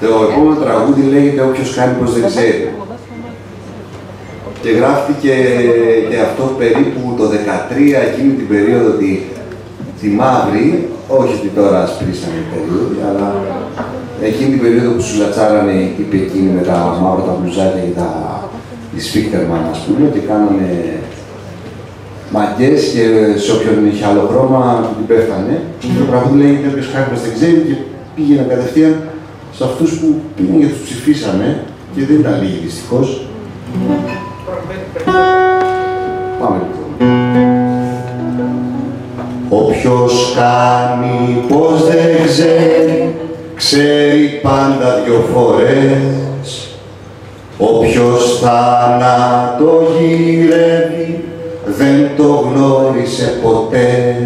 Το επόμενο τραγούδι λέγεται «Όποιος κάνει πως δεν ξέρει». Και γράφτηκε και αυτό περίπου το 13, εκείνη την περίοδο τη, τη μαύρη, όχι ότι τώρα ασπρίσανε οι περίοδοι, αλλά εκείνη την περίοδο που σου λατσάρανε οι τύποι εκείνοι με τα μαύρα τα μπλουζάκια και τα τη Σφίχτερμαν, ας πούμε, και κάνανε μαγκές και σε όποιον είχε άλλο χρώμα την πέφτανε. Το τραγούδι λέγεται «Όποιος κάποιος δεν ξέρει» και πήγαινε κατευθείαν σε αυτούς που πήγαινε και τους ψηφίσανε και δεν ήταν λίγοι δυστυχώς. Πάμε λοιπόν. Όποιος κάνει πως δεν ξέρει, ξέρει πάντα δυο φορές. Όποιος θάνατο γυρεύει, δεν το γνώρισε ποτέ.